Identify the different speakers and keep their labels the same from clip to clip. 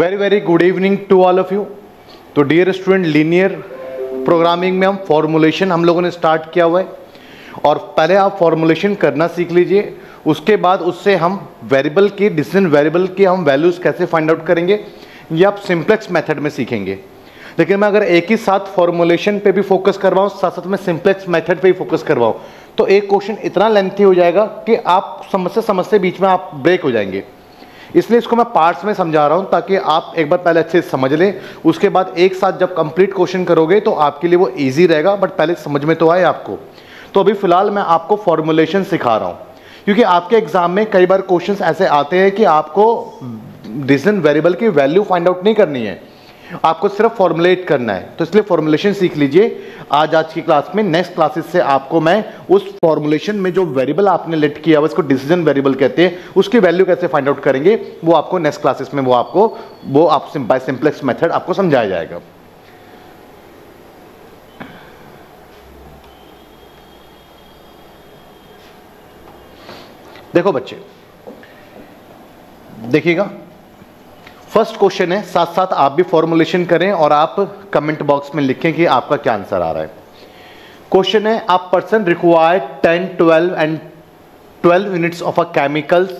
Speaker 1: Very very good evening to all of you तो dear student linear programming में हम formulation हम लोगों ने स्टार्ट किया हुआ है। और पहले आप फॉर्मुलेशन करना सीख लीजिए, उसके बाद उससे हम वेरिएबल की डिसीज़न वेरिएबल की हम वैल्यूज़ कैसे फाइंड आउट करेंगे, ये आप सिंप्लेक्स मेथड में सीखेंगे। लेकिन मैं अगर एक ही साथ फॉर्मुलेशन पे भी फोकस करवाऊँ साथ साथ में सिंप्लेक्स मेथड पे ही फोकस करवाऊँ तो एक क्वेश्चन इतना लेंथी हो जाएगा कि आप समझते समझते बीच में आप ब्रेक हो जाएँगे। इसलिए इसको मैं पार्ट्स में समझा रहा हूँ ताकि आप एक बार पहले अच्छे से समझ लें। उसके बाद एक साथ जब कंप्लीट क्वेश्चन करोगे तो आपके लिए वो ईजी रहेगा बट पहले समझ में तो आए आपको। तो अभी फ़िलहाल मैं आपको फॉर्मुलेशन सिखा रहा हूँ। क्योंकि आपके एग्ज़ाम में कई बार क्वेश्चन ऐसे आते हैं कि आपको डिसीज़न वेरिएबल की वैल्यू फाइंड आउट नहीं करनी है। आपको सिर्फ़ फॉर्मुलेट करना है। तो इसलिए फॉर्मुलेशन सीख लीजिए। आज आज की क्लास में नेक्स्ट क्लासेस से आपको मैं उस फॉर्मुलेशन में जो वेरिएबल आपने लेट किया उसको डिसीज़न वेरिएबल कहते हैं, उसकी वैल्यू कैसे फाइंड आउट करेंगे, वो आपको नेक्स्ट क्लासेस में वो आपको, वो आप बाय सिंप्लेक्स मेथड आपको समझाया जाएगा। देखो बच्चे, देखिएगा फ़र्स्ट क्वेश्चन है साथ साथ आप भी फॉर्मुलेशन करें और आप कमेंट बॉक्स में लिखें कि आपका क्या आंसर आ रहा है क्वेश्चन है आप person required 10 12 and 12 units of a chemicals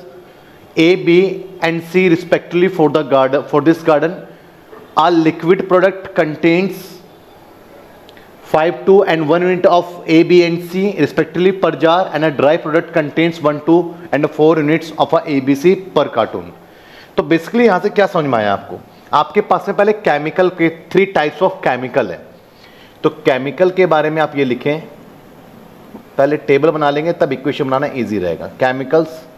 Speaker 1: A B and C respectively for the garden for this garden a liquid product contains 5 2 and 1 unit of A, B and C respectively per jar and a dry product contains 1 2 and 4 units of a ABC per cartoon. तो basically यहाँ से क्या समझ में आया आपको? आपके पास में पहले केमिकल के थ्री टाइप्स ऑफ़ केमिकल है। तो केमिकल के बारे में आप ये लिखें। पहले टेबल बना लेंगे तब इक्वेशन बनाना इजी रहेगा। केमिकल्स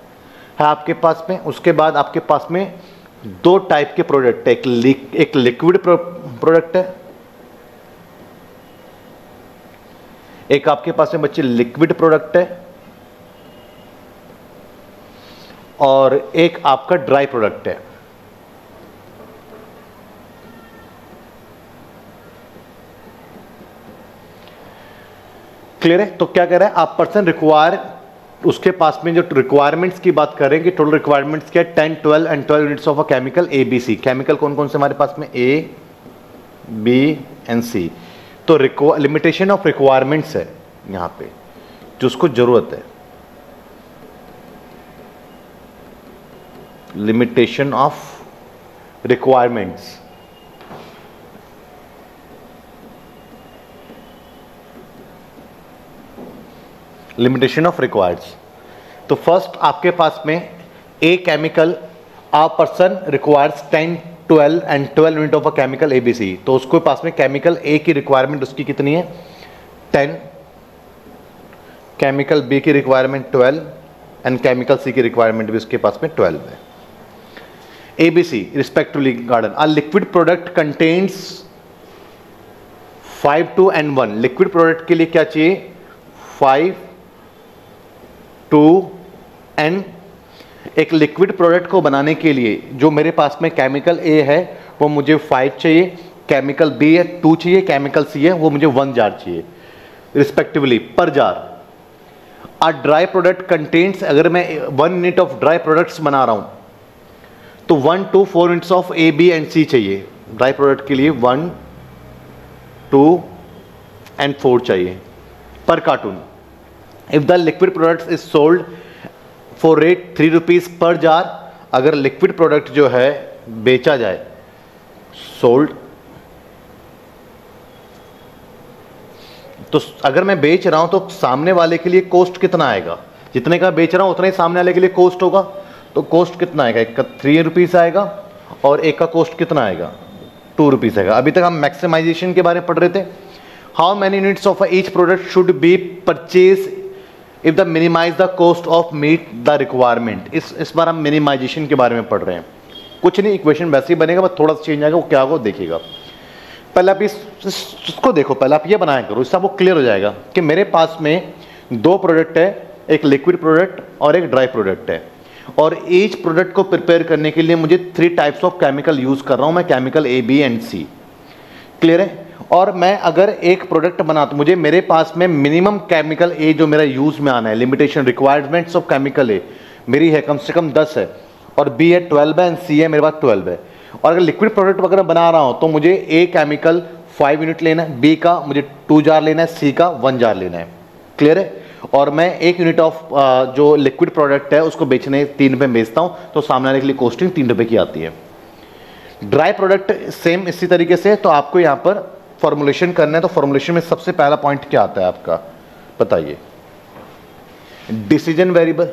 Speaker 1: है आपके पास में उसके बाद आपके पास में दो टाइप के प्रोडक्ट है। एक, एक लिक्विड प्रोडक्ट है। एक आपके पास में बच्चे लिक्विड प्रोडक्ट है। और एक आपका ड्राई प्रोडक्ट है। क्लियर है? तो क्या कह रहा है? आप पर्सन रिक्वायर उसके पास में जो रिक्वायरमेंट्स की बात करें कि टोटल रिक्वायरमेंट्स क्या है? Ten twelve and twelve units of a chemical A B C chemical कौन कौन से हमारे पास में? ए बी एंड सी तो लिमिटेशन ऑफ़ रिक्वायरमेंट्स है यहाँ पे, जो उसको ज़रूरत है। Limitation of requirements. Limitation of requireds तो फ़र्स्ट आपके पास में A chemical a person requires ten twelve and twelve unit of a chemical A B C तो उसके पास में केमिकल ए की रिक्वायरमेंट उसकी कितनी है? टेन केमिकल बी की requirement twelve and chemical C की रिक्वायरमेंट भी उसके पास में ट्वेल्व है। ABC respectively garden. A liquid product contains 5, 2 and 1. Liquid product के लिए क्या चाहिए 5, 2 and एक लिक्विड प्रोडक्ट को बनाने के लिए जो मेरे पास में केमिकल ए है वो मुझे 5 चाहिए केमिकल बी है 2 चाहिए केमिकल सी है वो मुझे 1 जार चाहिए respectively per jar a dry product contents अगर मैं one unit of dry products बना रहा हूँ तो one two four units of A B and C चाहिए। ड्राई प्रोडक्ट के लिए वन टू एंड फोर चाहिए। Per carton if the liquid product is sold for rate three rupees per jar अगर liquid product जो है बेचा जाए sold तो अगर मैं बेच रहा हूँ तो सामने वाले के लिए कॉस्ट कितना आएगा? जितने का बेच रहा हूँ, उतने ही सामने वाले के लिए कॉस्ट होगा। तो कॉस्ट कितना आएगा? एक का थ्री रुपीज़ आएगा और एक का कॉस्ट कितना आएगा? टू रुपीज़ आएगा। अभी तक हम मैक्सिमाइजेशन के बारे में पढ़ रहे थे। How many units of each product should be purchase if the minimise the cost of meet the requirement इस इस बार हम मिनिमाइजेशन के बारे में पढ़ रहे हैं। कुछ नहीं इक्वेशन वैसे ही बनेगा बस थोड़ा सा चेंज आएगा वो क्या होगा देखिएगा। पहले आप इस, इसको देखो पहले आप ये बनाया करो इससे आपको क्लियर हो जाएगा कि मेरे पास में दो प्रोडक्ट है एक लिक्विड प्रोडक्ट और एक ड्राई प्रोडक्ट है। और ईच प्रोडक्ट को प्रिपेयर करने के लिए मुझे three types of chemical use कर रहा हूँ, मैं chemical A B and C clear है? और मैं अगर एक प्रोडक्ट बना तो मुझे मेरे पास में मिनिमम केमिकल ए जो मेरा यूज़ में आना है limitation requirements of chemical A मेरी है, कम से कम दस है। और बी है ट्वेल्व है एंड सी है, मेरे पास ट्वेल्व है। और अगर लिक्विड प्रोडक्ट वगैरह बना रहा हूँ तो मुझे ए केमिकल फाइव यूनिट लेना है बी का मुझे टू जार लेना है सी का वन जार लेना है। क्लियर है? और मैं एक यूनिट ऑफ़ जो लिक्विड प्रोडक्ट है, उसको बेचने तीन रुपये बेचता हूँ तो सामने आने के लिए कॉस्टिंग तीन रुपये की आती है। ड्राई प्रोडक्ट सेम इसी तरीके से तो आपको यहाँ पर फॉर्मुलेशन करना है तो फॉर्मुलेशन में सबसे पहला पॉइंट क्या आता है आपका? बताइए। Decision variable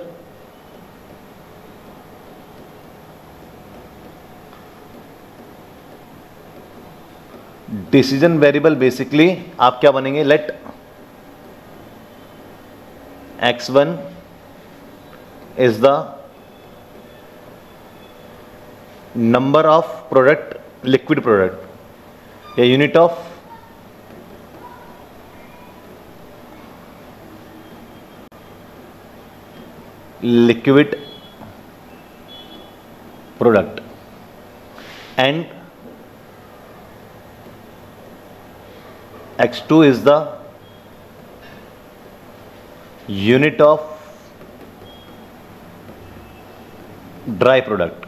Speaker 1: decision variable basically आप क्या बनेंगे? Let x1 is the number of product liquid product. A unit of liquid product and x2 is the unit of dry product.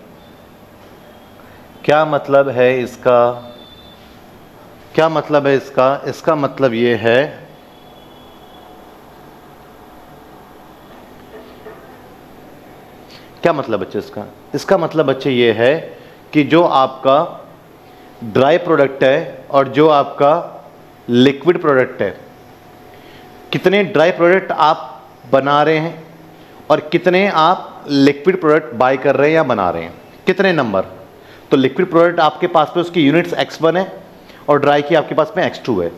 Speaker 1: क्या मतलब है इसका, क्या मतलब है इसका? इसका मतलब ये है, क्या मतलब बच्चे इसका? इसका मतलब बच्चे ये है कि जो आपका ड्राई प्रोडक्ट है और जो आपका लिक्विड प्रोडक्ट है, कितने ड्राई प्रोडक्ट आप बना रहे हैं और कितने आप लिक्विड प्रोडक्ट बाय कर रहे हैं या बना रहे हैं? कितने नंबर तो लिक्विड प्रोडक्ट आपके पास में उसकी यूनिट्स एक्स वन है और ड्राई की आपके पास में एक्स टू है।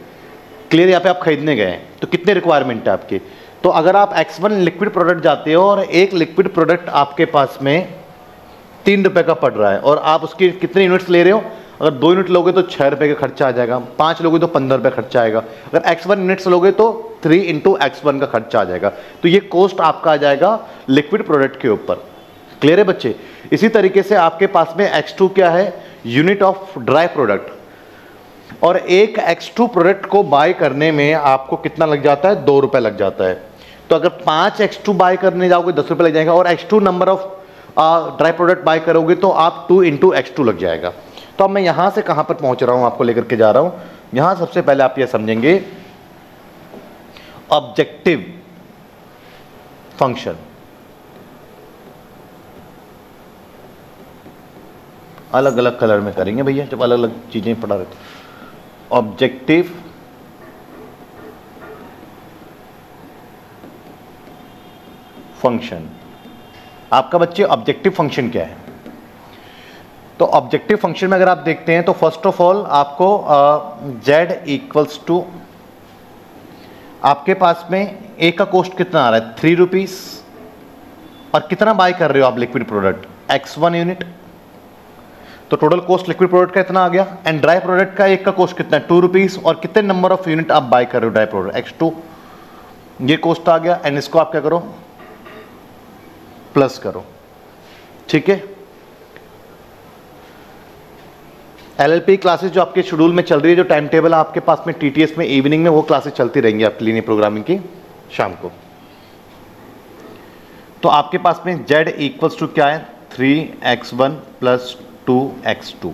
Speaker 1: क्लियर यहाँ पे आप खरीदने गए हैं। तो कितने रिक्वायरमेंट है आपकी? तो अगर आप एक्स वन लिक्विड प्रोडक्ट जाते हो और एक लिक्विड प्रोडक्ट आपके पास में तीन रुपए का पड़ रहा है और आप उसकी कितने यूनिट्स ले रहे हो? अगर दो यूनिट लोगे तो छः रुपये का खर्चा आ जाएगा, पाँच लोगे तो पंद्रह रुपये खर्चा आएगा। अगर एक्स वन यूनिट्स लोगे तो थ्री इंटू एक्स वन का खर्चा आ जाएगा। तो ये कॉस्ट आपका आ जाएगा लिक्विड प्रोडक्ट के ऊपर। क्लियर है बच्चे? इसी तरीके से आपके पास में एक्स टू क्या है? यूनिट ऑफ़ ड्राई प्रोडक्ट और एक एक्स टू प्रोडक्ट को बाय करने में आपको कितना लग जाता है? दो रुपये लग जाता है। तो अगर पाँच एक्स टू बाय करने जाओगे, दस रुपये लग जाएगा। और X two number of dry product buy करोगे तो आप टू इंटू एक्स टू लग जाएगा। तो अब मैं यहाँ से कहाँ पर पहुँच रहा हूँ, आपको लेकर के जा रहा हूँ। यहाँ सबसे पहले आप यह समझेंगे ऑब्जेक्टिव फ़ंक्शन अलग अलग कलर में करेंगे भैया, जब अलग अलग चीज़ें पढ़ा रहे ऑब्जेक्टिव फ़ंक्शन आपका बच्चे ऑब्जेक्टिव फ़ंक्शन क्या है? तो ऑब्जेक्टिव फ़ंक्शन में अगर आप देखते हैं तो फ़र्स्ट ऑफ़ ऑल आपको जेड इक्वल्स टू आपके पास में ए का कॉस्ट कितना आ रहा है? थ्री रुपीज़ और कितना बाय कर रहे हो आप liquid product X one unit तो टोटल कॉस्ट लिक्विड प्रोडक्ट का इतना आ गया. एंड ड्राई प्रोडक्ट का एक का कॉस्ट कितना है? टू रुपीज़ और कितने नंबर ऑफ़ यूनिट आप बाय कर रहे हो ड्राई प्रोडक्ट एक्स टू ये कॉस्ट आ गया. एंड इसको आप क्या करो? प्लस करो. ठीक है? एलएलपी क्लासेस जो आपके शेड्यूल में चल रही है, जो टाइम टेबल आपके पास में टीटीएस में इवनिंग में, वो क्लासेस चलती रहेंगी आपकी लीनियर प्रोग्रामिंग की शाम को। तो आपके पास में जेड इक्वल्स टू क्या है? Three X one plus two X two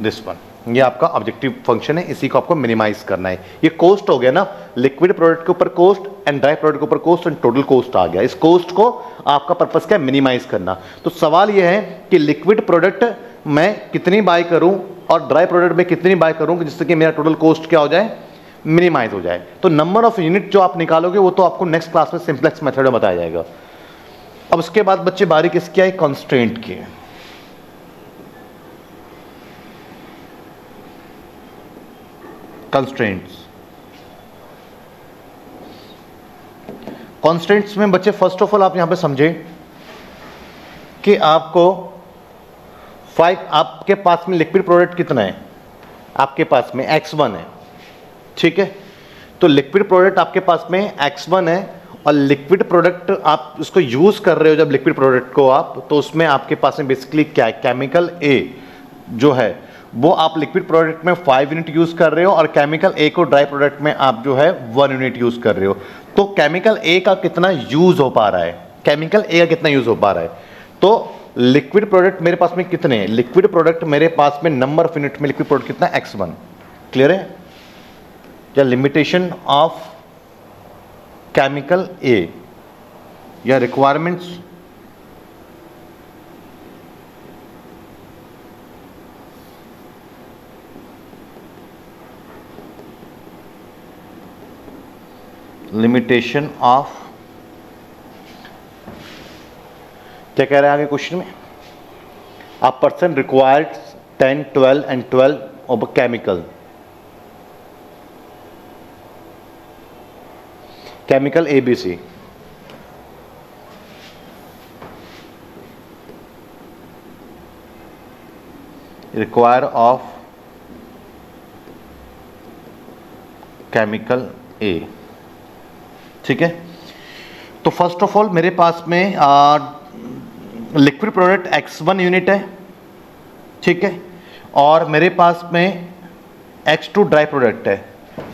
Speaker 1: this one ये आपका ऑब्जेक्टिव फ़ंक्शन है, इसी को आपको मिनिमाइज करना है। ये कोस्ट हो गया ना लिक्विड प्रोडक्ट के ऊपर कोस्ट एंड ड्राई प्रोडक्ट के ऊपर कोस्ट एंड टोटल कोस्ट आ गया। इस कोस्ट को आपका पर्पस क्या है? मिनिमाइज करना। तो सवाल ये है कि लिक्विड प्रोडक्ट मैं कितनी बाय करूँ और ड्राई प्रोडक्ट में कितनी बाय करूँ जिससे कि मेरा टोटल कॉस्ट क्या हो जाए? मिनिमाइज हो जाए। तो नंबर ऑफ़ यूनिट जो आप निकालोगे, वो तो आपको नेक्स्ट क्लास में सिंप्लेक्स मेथड में बताया जाएगा। अब उसके बाद बच्चे, बारी किसकी आई? कॉन्स्टेंट की कंस्ट्रेंट्स कॉन्स्टेंट्स में बच्चे फ़र्स्ट ऑफ़ ऑल आप यहाँ पे समझे कि आपको फाइव, आपके पास में लिक्विड प्रोडक्ट कितना है? आपके पास में एक्स वन है। ठीक है? तो लिक्विड प्रोडक्ट आपके पास में एक्स वन है और लिक्विड प्रोडक्ट आप उसको यूज़ कर रहे हो जब लिक्विड प्रोडक्ट को आप तो उसमें आपके पास में बेसिकली क्या केमिकल ए जो है, वो आप लिक्विड प्रोडक्ट में फाइव यूनिट यूज़ कर रहे हो और केमिकल ए को ड्राई प्रोडक्ट में आप जो है वन यूनिट यूज़ कर रहे हो। तो केमिकल ए का कितना यूज़ हो पा रहा है? केमिकल ए का कितना यूज़ हो पा रहा है? तो लिक्विड प्रोडक्ट मेरे पास में कितने लिक्विड प्रोडक्ट मेरे पास में नंबर ऑफ़ यूनिट में लिक्विड प्रोडक्ट कितना? एक्स वन क्लियर है? या लिमिटेशन ऑफ़ केमिकल ए या रिक्वायरमेंट्स लिमिटेशन ऑफ़ क्या कह रहे हैं आगे क्वेश्चन में? A person required 10, 12 and 12 of chemical chemical A B C require of chemical A ठीक है? तो फ़र्स्ट ऑफ़ ऑल मेरे पास में a, liquid product X one unit है, ठीक है? और मेरे पास में एक्स टू ड्राई प्रोडक्ट है।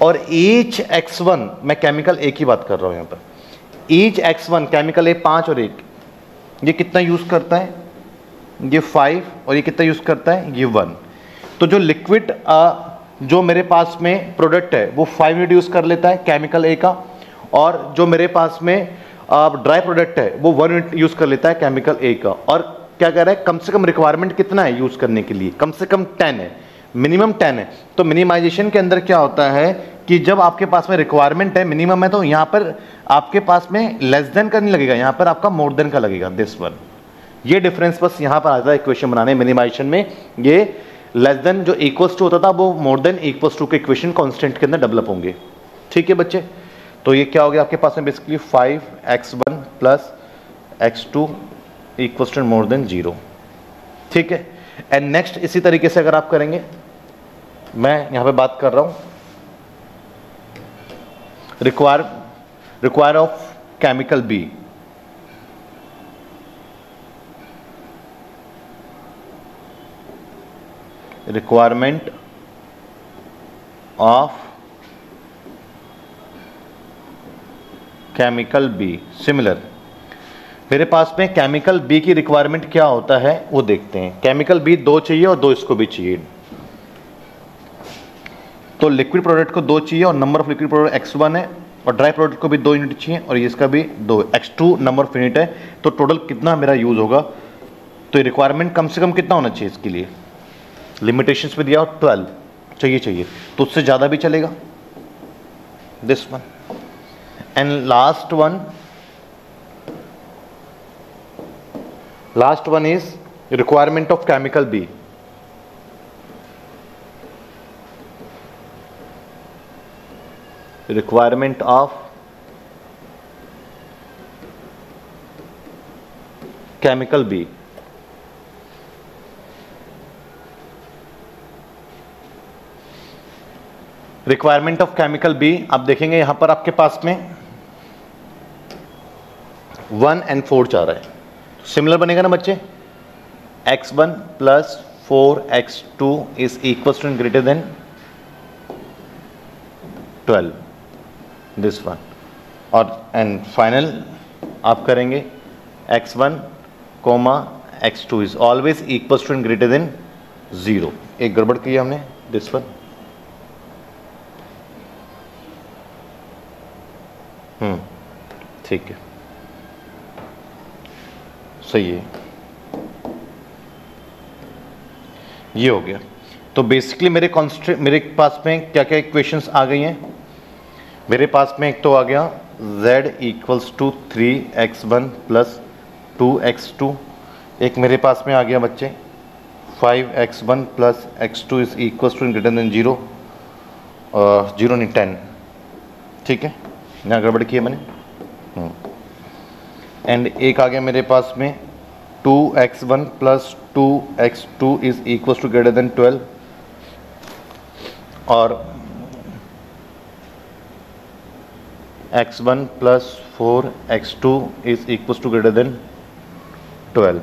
Speaker 1: और ईच एक्स वन मैं केमिकल ए की बात कर रहा हूँ यहाँ पर। Each X one chemical A पाँच और एक, ये कितना यूज़ करता है? ये फाइव और ये कितना यूज़ करता है? ये वन तो जो लिक्विड जो मेरे पास में प्रोडक्ट है, वो फाइव यूनिट यूज़ कर लेता है केमिकल ए का, और जो मेरे पास में ड्राई प्रोडक्ट है, वो वन यूनिट यूज़ कर लेता है केमिकल ए का। और क्या कह रहा है, कम से कम रिक्वायरमेंट कितना है यूज़ करने के लिए? कम से कम टेन है मिनिमम टेन है। तो मिनिमाइजेशन के अंदर क्या होता है कि जब आपके पास में रिक्वायरमेंट है मिनिमम है तो यहाँ पर आपके पास में लेस देन का नहीं लगेगा, यहाँ पर आपका मोर देन का लगेगा दिस वन ये डिफरेंस बस यहाँ पर आता है इक्वेशन बनाने मिनिमाइजेशन में। ये लेस देन जो इक्वल्स टू होता था, वो मोर देन इक्वल्स टू के इक्वेशन कॉन्स्टेंट के अंदर डेवलप होंगे। ठीक है बच्चे? तो ये क्या हो गया? आपके पास में basically five X one plus X two equal to more than zero ठीक है? एंड नेक्स्ट इसी तरीके से अगर आप करेंगे, मैं यहाँ पे बात कर रहा हूँ। Require require of chemical B requirement of chemical B similar मेरे पास में केमिकल बी की रिक्वायरमेंट क्या होता है, वो देखते हैं। केमिकल बी दो चाहिए और दो इसको भी चाहिए। तो लिक्विड प्रोडक्ट को दो चाहिए और number of liquid product X one है और ड्राई प्रोडक्ट को भी दो यूनिट चाहिए और इसका भी दो। X two number of unit है। तो टोटल कितना मेरा यूज़ होगा? तो रिक्वायरमेंट कम से कम कितना होना चाहिए इसके लिए? लिमिटेशन पे दिया हो ट्वेल्व चाहिए चाहिए। तो उससे ज़्यादा भी चलेगा। This one and last one last one is requirement of chemical B requirement of chemical B requirement of chemical B आप देखेंगे यहाँ पर आपके पास में वन एंड फोर चाह रहा है। सिमिलर बनेगा ना बच्चे? X one plus four X two is equal to greater than twelve this one और एंड फाइनल आप करेंगे X one comma X two is always equal to greater than zero एक गड़बड़ की हमने दिस वन हम्म ठीक है। सही है। ये हो गया। तो बेसिकली मेरे कॉन्स्टेंट मेरे पास में क्या क्या इक्वेशंस आ गई हैं? मेरे पास में एक तो आ गया, z equals to three X one plus two X two एक मेरे पास में आ गया बच्चे five X one plus X two is equals to greater than zero zero नहीं टेन ठीक है? यहाँ गड़बड़ की है मैंने एंड। एक आ गया मेरे पास में two X one plus two X two is equal to greater than twelve और X one plus four X two is equal to greater than twelve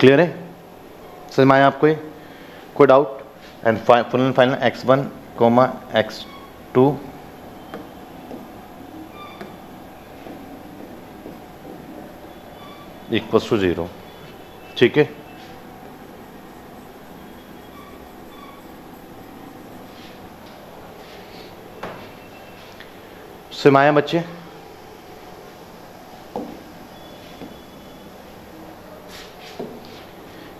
Speaker 1: clear है? समझ में आया आपको ये? कोई doubt and final final X one comma X two equal to zero. ठीक है? सिमाया बच्चे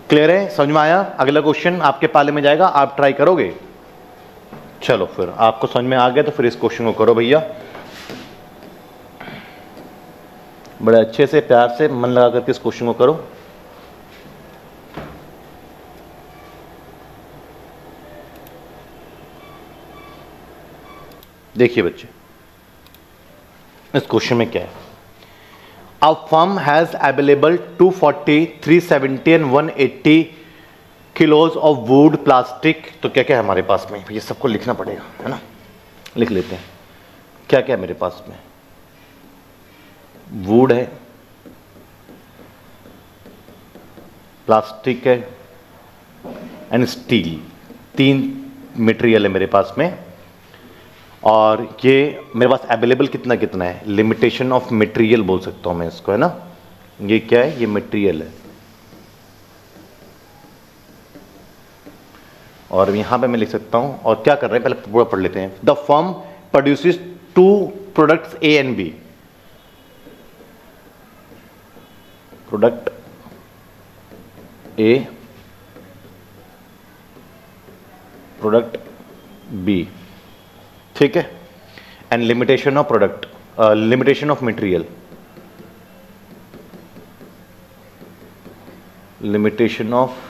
Speaker 1: क्लियर है? समझ में आया? अगला क्वेश्चन आपके पाले में जाएगा, आप ट्राई करोगे? चलो फिर, आपको समझ में आ गया तो फिर इस क्वेश्चन को करो भैया। बड़े अच्छे से, प्यार से मन लगा करके इस क्वेश्चन को करो। देखिए बच्चे, इस क्वेश्चन में क्या है? A firm has available 240 370 and 180 kilos of wood plastic तो क्या क्या है हमारे पास में? ये सबको लिखना पड़ेगा, है ना? लिख लेते हैं। क्या क्या है मेरे पास में? वुड है, प्लास्टिक है एंड स्टील तीन मटेरियल है मेरे पास में, और ये मेरे पास अवेलेबल कितना कितना है? लिमिटेशन ऑफ़ मटेरियल बोल सकता हूँ मैं इसको, है ना? ये क्या है? ये मटेरियल है। और यहाँ पे मैं लिख सकता हूँ, और क्या कर रहे हैं? पहले पूरा पढ़ लेते हैं। The firm produces two products A and B product A, product B, ठीक है? And limitation of product limitation of material limitation of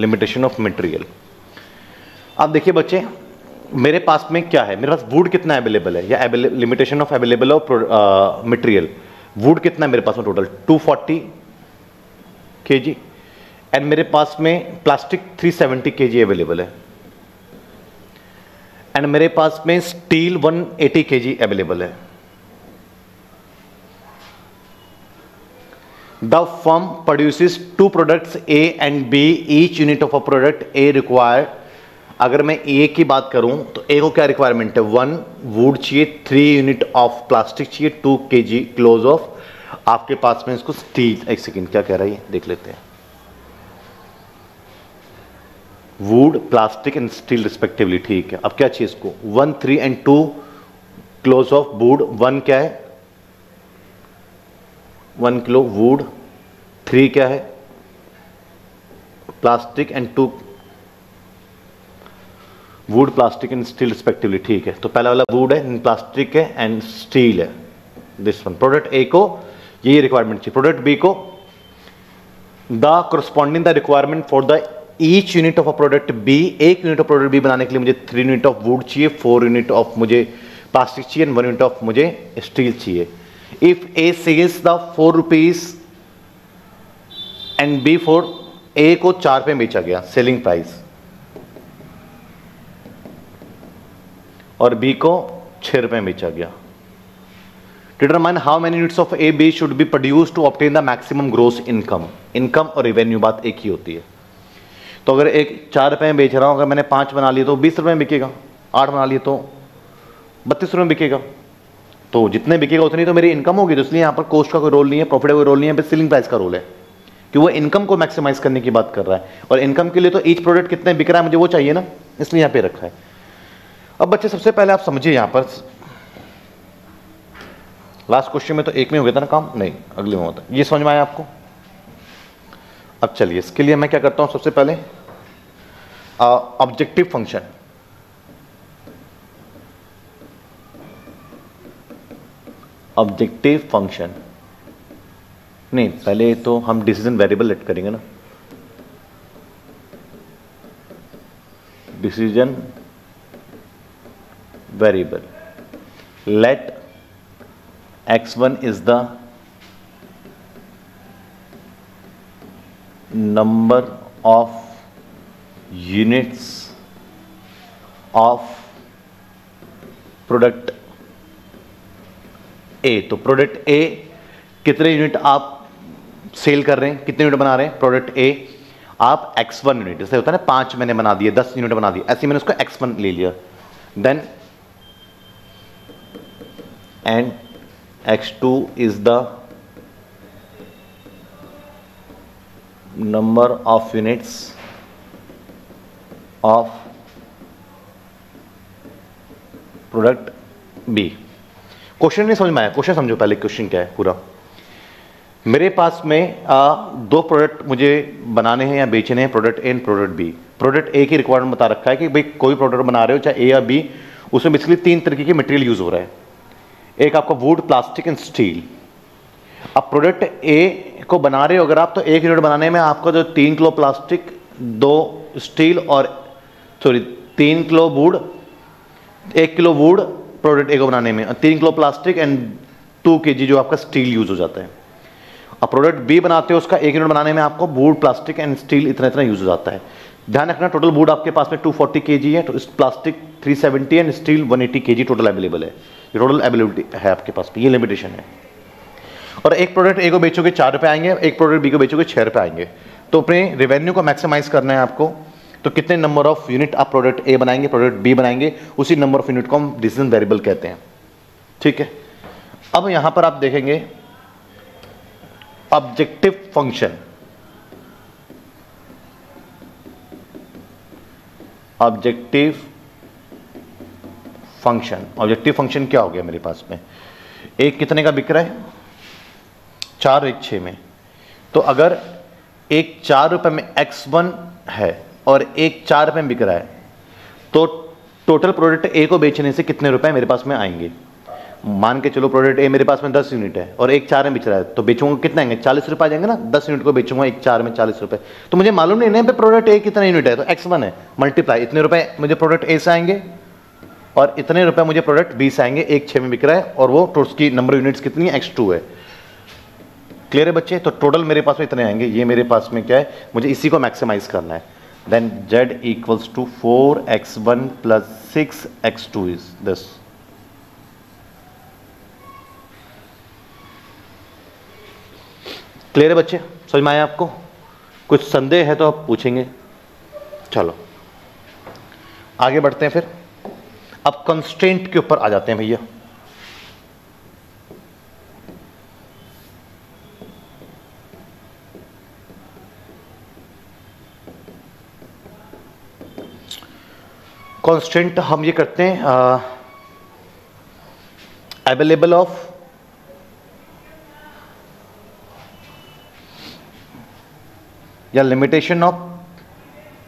Speaker 1: limitation of material आप देखिए बच्चे मेरे पास में क्या है? मेरे पास वुड कितना अवेलेबल है? या limitation of available of material wood कितना है मेरे पास में टोटल 240 फोर्टी के जी एंड मेरे पास में प्लास्टिक 370 सेवेंटी के जी अवेलेबल है. एंड मेरे पास में steel 180 eighty K G available है. The firm produces two products A and B each unit of a product A required अगर मैं ए की बात करूँ तो ए को क्या रिक्वायरमेंट है? वन वुड चाहिए थ्री यूनिट ऑफ़ प्लास्टिक चाहिए two K G close of आपके पास में इसको स्टील एक सेकेंड क्या कह रहा है देख लेते हैं। Wood plastic and steel respectively ठीक है। अब क्या चाहिए इसको? One three and two kilos of wood one क्या है? वन किलो वुड थ्री क्या है? Plastic and two wood plastic and steel respectively ठीक है। तो पहला वाला वुड है प्लास्टिक है एंड स्टील है। दिस वन प्रोडक्ट ए को, यही रिक्वायरमेंट चाहिए। प्रोडक्ट बी को the corresponding the requirement for the each unit of a product B एक यूनिट ऑफ़ प्रोडक्ट बी बनाने के लिए मुझे थ्री यूनिट ऑफ़ वुड चाहिए फोर यूनिट ऑफ़ मुझे प्लास्टिक चाहिए एंड वन यूनिट ऑफ़ मुझे स्टील चाहिए। If A sells the four rupees and B four A को चार पे बेचा गया सेलिंग प्राइस और बी को छह रुपए बेचा गया। Determine how many units of A B should be produce to obtain the maximum gross income income और रेवेन्यू बात एक ही होती है। तो अगर एक चार रुपए में बेच रहा हूँ, अगर मैंने पाँच बना लिए तो बीस रुपए में बिकेगा, आठ बना लिए तो बत्तीस रुपए में बिकेगा। तो जितने बिकेगा उतनी तो मेरी इनकम होगी तो इसलिए यहाँ पर कोस्ट का कोई रोल नहीं है प्रॉफिट का कोई रोल नहीं है सीलिंग प्राइस का रोल है। कि वो इनकम को मैक्सिमाइज करने की बात कर रहा है। और इनकम के लिए तो ईच प्रोडक्ट कितने बिक रहा है, मुझे वो चाहिए ना, इसलिए यहाँ पे रखा है। अब बच्चे, सबसे पहले आप समझिए यहाँ पर। लास्ट क्वेश्चन में तो एक में हो गया था ना काम? नहीं, अगले में होता ये समझ में आया आपको? अब चलिए, इसके लिए मैं क्या करता हूँ, सबसे पहले ऑब्जेक्टिव फ़ंक्शन ऑब्जेक्टिव फ़ंक्शन नहीं, पहले तो हम डिसीज़न वेरिएबल लेट करेंगे ना। Decision variable let x1 is the number of units of product A तो प्रोडक्ट ए कितने यूनिट आप सेल कर रहे हैं? कितने यूनिट बना रहे हैं? प्रोडक्ट ए आप एक्स वन यूनिट जैसे होता है ना, पाँच मैंने बना दिए, दस यूनिट बना दिए, ऐसे मैंने उसको एक्स वन ले लिया। Then and x2 is the number of units of product B question नहीं समझ में आया। क्वेश्चन समझो। पहले क्वेश्चन क्या है? पूरा। मेरे पास में आ, दो प्रोडक्ट मुझे बनाने हैं या बेचने हैं product A and product B product A की रिक्वायरमेंट बता रखा है कि भाई कोई प्रोडक्ट बना रहे हो चाहे ए या बी उसमें बेसिकली तीन तरीके के मटेरियल यूज़ हो रहा है। एक आपका वुड, प्लास्टिक एंड स्टील। अब प्रोडक्ट ए को बना रहे हो अगर आप तो एक यूनिट बनाने में आपका जो तीन किलो प्लास्टिक, दो स्टील और सॉरी तीन किलो वुड, एक किलो वुड प्रोडक्ट ए को बनाने में तीन किलो प्लास्टिक एंड टू के जो आपका स्टील यूज़ हो जाता है। अब प्रोडक्ट बी बनाते हो, उसका एक यूनिट बनाने में आपको वुड, प्लास्टिक एंड स्टील इतना इतना यूज़ हो जाता है। ध्यान रखना टोटल वुड आपके पास में 240 फोर्टी के जी है तो plastic 370 and steel 180 KG total available है। ये टोटल अवेलेबिलिटी है आपके पास में, ये लिमिटेशन है। और एक प्रोडक्ट ए को बेचोगे, चार रुपए आएँगे, एक प्रोडक्ट बी को बेचोगे, छह रुपए आएँगे। तो अपने रेवेन्यू को मैक्सिमाइज करना है आपको तो कितने नंबर ऑफ़ यूनिट आप प्रोडक्ट ए बनाएँगे प्रोडक्ट बी बनाएँगे, उसी नंबर ऑफ़ यूनिट को हम डिसीज़न वेरिएबल कहते हैं। ठीक है? अब यहाँ पर आप देखेंगे objective function objective function objective function क्या हो गया मेरे पास में? एक कितने का बिक रहा है? चार एक छः में। तो अगर एक चार रुपए में एक्स वन है और एक चार रुपए में बिक रहा है तो टोटल प्रोडक्ट ए को बेचने से कितने रुपए मेरे पास में आएँगे? मान के चलो प्रोडक्ट ए मेरे पास में दस यूनिट है और एक चार में बिच रहा है तो बेचूँगा कितना आएँगे चालीस रुपए आ जाएँगे ना? दस यूनिट को बेचूँगा, एक चार में चालीस रुपए। तो मुझे मालूम नहीं है प्रोडक्ट ए कितना यूनिट है? तो एक्स वन है। मल्टीप्लाई इतने रुपए मुझे प्रोडक्ट ए से आएँगे और इतने रुपए मुझे प्रोडक्ट बी से आएँगे, एक छः में बिक रहा है और वो उसकी नंबर यूनिट्स कितनी है? एक्स टू है। क्लियर है बच्चे? तो टोटल मेरे पास में इतने आएँगे। ये मेरे पास में क्या है? मुझे इसी को मैक्सिमाइज करना है। Then Z equals to four X one plus six X two is this clear है बच्चे? समझ में आया आपको? कुछ संदेह है तो आप पूछेंगे। चलो। आगे बढ़ते हैं फिर। अब कंस्टेंट के ऊपर आ जाते हैं भैया। कॉन्स्टेंट हम ये करते हैं अवेलेबल ऑफ़ या limitation of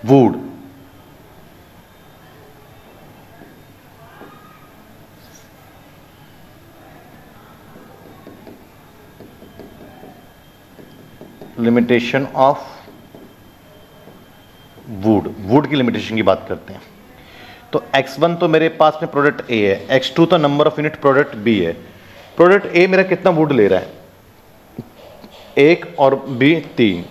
Speaker 1: wood limitation of wood wood की लिमिटेशन की बात करते हैं। तो x1 तो मेरे पास में प्रोडक्ट ए है। X2 तो number of unit product B है। प्रोडक्ट ए मेरा कितना वुड ले रहा है? एक और बी तीन।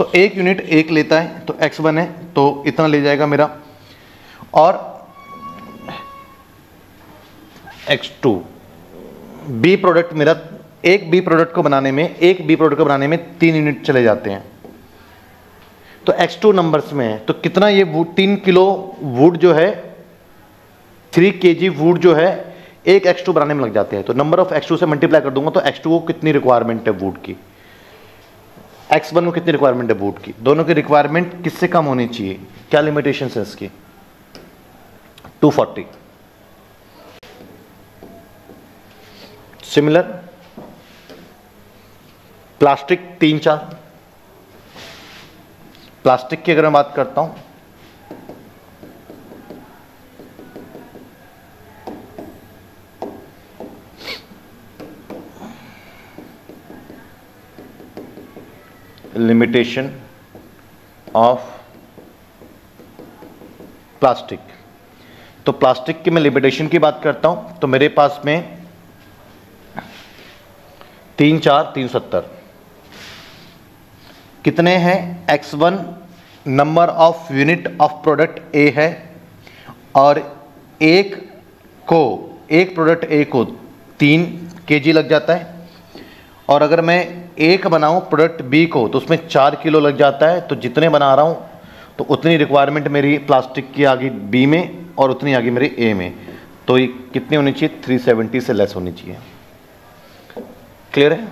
Speaker 1: तो एक यूनिट एक लेता है तो एक्स वन है तो इतना ले जाएगा मेरा। और एक्स टू बी प्रोडक्ट मेरा, एक बी प्रोडक्ट को बनाने में, एक बी प्रोडक्ट को बनाने में तीन यूनिट चले जाते हैं। तो एक्स टू नंबर्स में है तो कितना ये तीन किलो वुड जो है थ्री के जी वुड जो है, एक एक्स टू बनाने में लग जाते हैं। तो नंबर ऑफ़ एक्स टू से मल्टीप्लाई कर दूँगा तो एक्स टू को कितनी रिक्वायरमेंट है वुड की? एक्स वन को कितनी रिक्वायरमेंट है बूट की? दोनों की रिक्वायरमेंट किससे कम होनी चाहिए? क्या लिमिटेशन है इसकी? 240 सिमिलर प्लास्टिक तीन चार. प्लास्टिक की अगर मैं बात करता हूँ लिमिटेशन ऑफ़ प्लास्टिक तो प्लास्टिक की मैं लिमिटेशन की बात करता हूँ तो मेरे पास में तीन चार, तीन सत्तर। कितने हैं? X one number of unit of product A है, और एक को, एक प्रोडक्ट ए को तीन केजी लग जाता है। और अगर मैं एक बनाऊँ प्रोडक्ट बी को तो उसमें चार किलो लग जाता है तो जितने बना रहा हूँ तो उतनी रिक्वायरमेंट मेरी प्लास्टिक की आ गई बी में और उतनी आ गई मेरी ए में। तो ये कितनी होनी चाहिए? 370 से लेस होनी चाहिए। क्लियर है?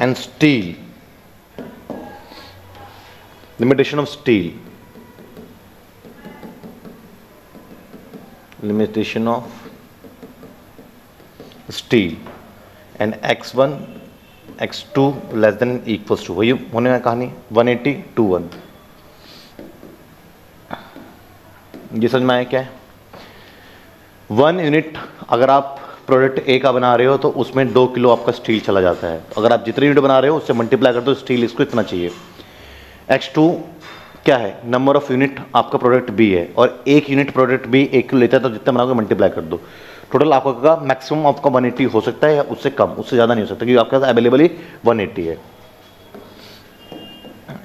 Speaker 1: And steel limitation of steel. Limitation of steel. And x1 x2 less than equals to वही होने का कहानी 180 टू वन ये समझ में आया क्या है? वन यूनिट अगर आप प्रोडक्ट ए का बना रहे हो तो उसमें दो किलो आपका स्टील चला जाता है। अगर आप जितने यूनिट बना रहे हो, उससे मल्टीप्लाई कर दो स्टील इसको इतना चाहिए। एक्स टू क्या है? नंबर ऑफ़ यूनिट आपका प्रोडक्ट बी है, और एक यूनिट प्रोडक्ट बी एक किलो लेता है तो जितना बनाओगे मल्टीप्लाई कर दो। टोटल आपका मैक्सिमम आपका 180 हो सकता है या उससे कम, उससे ज़्यादा नहीं हो सकता, क्योंकि आपके पास अवेलेबल ही 180 है।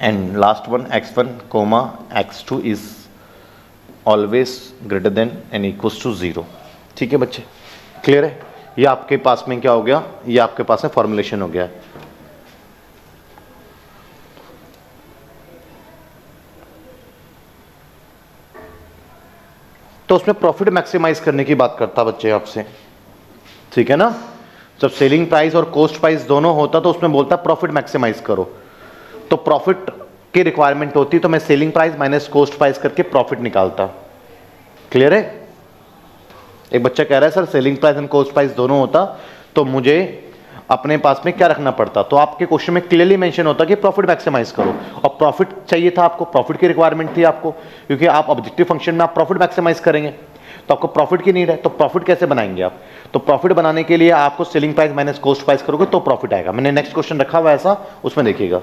Speaker 1: And last one X one comma X two is always greater than and equals to zero ठीक है बच्चे? क्लियर है? ये आपके पास में क्या हो गया? ये आपके पास में फॉर्मुलेशन हो गया। तो उसमें प्रॉफिट मैक्सिमाइज करने की बात करता बच्चे आपसे। ठीक है ना? जब सेलिंग प्राइस और कॉस्ट प्राइस दोनों होता तो उसमें बोलता प्रॉफिट मैक्सिमाइज करो। तो प्रॉफिट की रिक्वायरमेंट होती तो मैं selling price minus cost price करके प्रॉफिट निकालता। क्लियर है? एक बच्चा कह रहा है, sir selling price and cost price दोनों होता तो मुझे अपने पास में क्या रखना पड़ता? तो आपके क्वेश्चन में क्लियरली मेंशन होता कि प्रॉफिट मैक्सिमाइज करो। और प्रॉफिट चाहिए था आपको प्रॉफिट की रिक्वायरमेंट थी आपको, क्योंकि आप ऑब्जेक्टिव फ़ंक्शन में आप प्रॉफिट मैक्सिमाइज करेंगे। तो आपको प्रॉफिट की नीड है तो प्रॉफिट कैसे बनाएँगे आप? तो प्रॉफिट बनाने के लिए आपको selling price minus cost price करोगे तो प्रॉफिट आएगा। मैंने नेक्स्ट क्वेश्चन रखा हुआ ऐसा, उसमें देखिएगा।